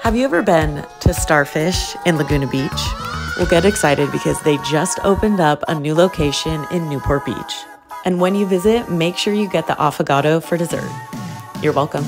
Have you ever been to Starfish in Laguna Beach? Well, get excited because they just opened up a new location in Newport Beach. And when you visit, make sure you get the affogato for dessert. You're welcome.